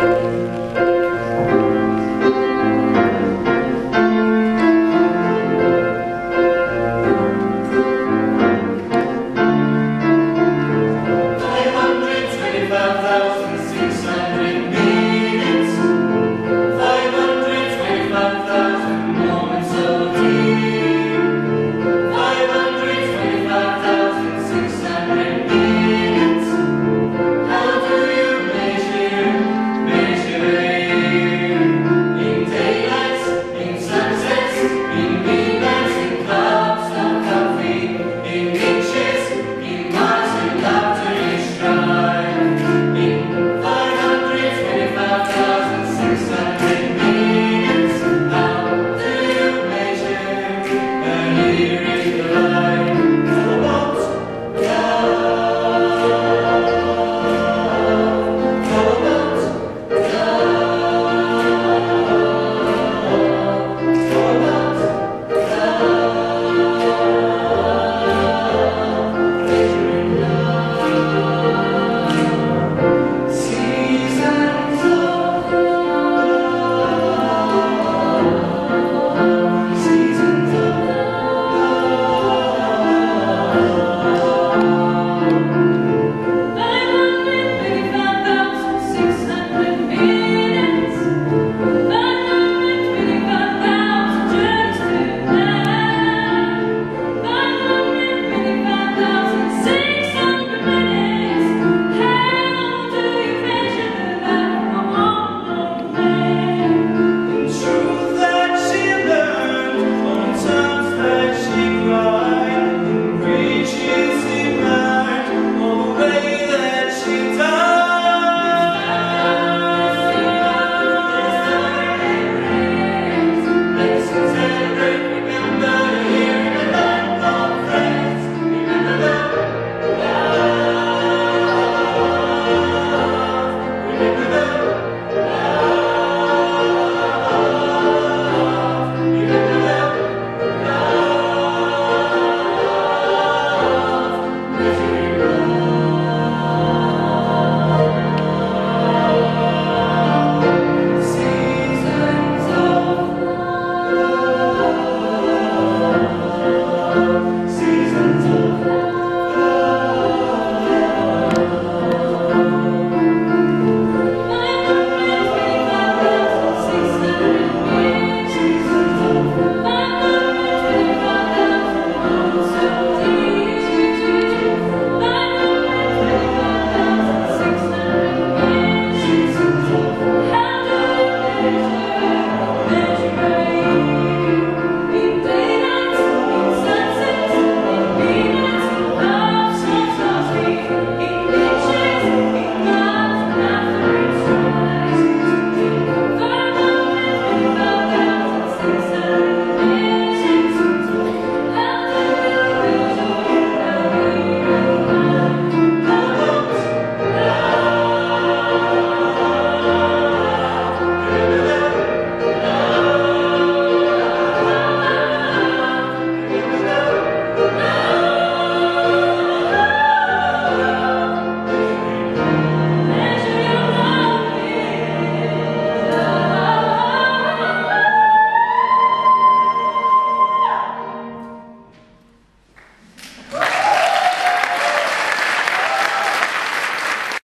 Música